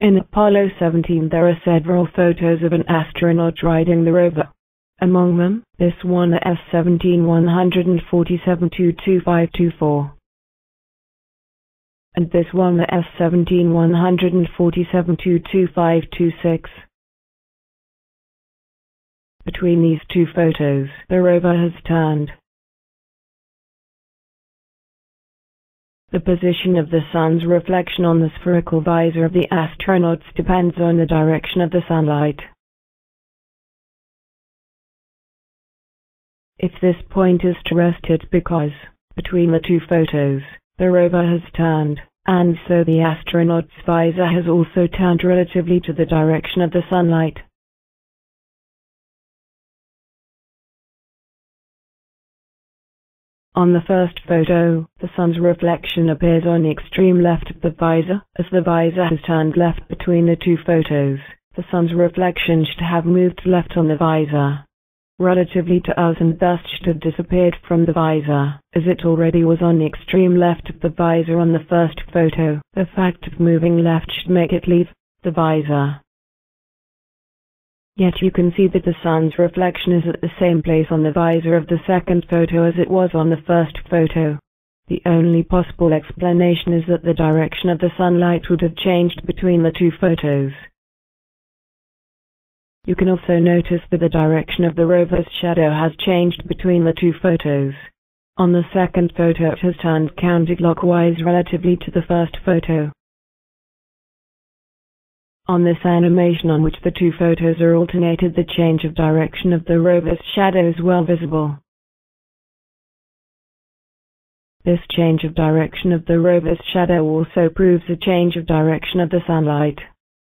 In Apollo 17 there are several photos of an astronaut riding the rover. Among them, this one at S17 147 22524 and this one at S17 147 22526. Between these two photos, the rover has turned. The position of the sun's reflection on the spherical visor of the astronauts depends on the direction of the sunlight. If this point is it's because, between the two photos, the rover has turned, and so the astronaut's visor has also turned relatively to the direction of the sunlight. On the first photo, the sun's reflection appears on the extreme left of the visor. As the visor has turned left between the two photos, the sun's reflection should have moved left on the visor, relatively to us and thus should have disappeared from the visor, as it already was on the extreme left of the visor on the first photo. The fact of moving left should make it leave the visor. Yet you can see that the sun's reflection is at the same place on the visor of the second photo as it was on the first photo. The only possible explanation is that the direction of the sunlight would have changed between the two photos. You can also notice that the direction of the rover's shadow has changed between the two photos. On the second photo it has turned counterclockwise relatively to the first photo. On this animation on which the two photos are alternated the change of direction of the rover's shadow is well visible. This change of direction of the rover's shadow also proves a change of direction of the sunlight.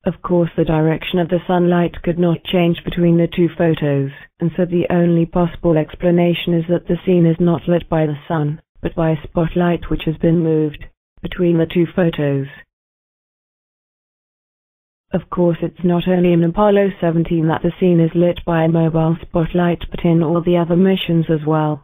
Of course the direction of the sunlight could not change between the two photos, and so the only possible explanation is that the scene is not lit by the sun, but by a spotlight which has been moved between the two photos. Of course it's not only in Apollo 17 that the scene is lit by a mobile spotlight but in all the other missions as well.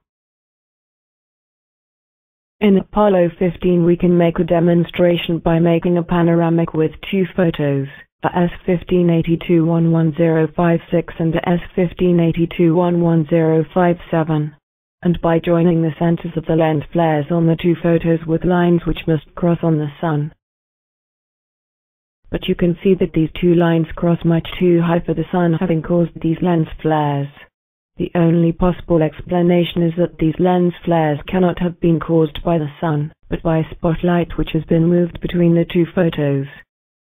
In Apollo 15 we can make a demonstration by making a panoramic with two photos, a S1582-11056 and a S1582-11057, and by joining the centers of the lens flares on the two photos with lines which must cross on the sun but you can see that these two lines cross much too high for the sun having caused these lens flares. The only possible explanation is that these lens flares cannot have been caused by the sun, but by a spotlight which has been moved between the two photos.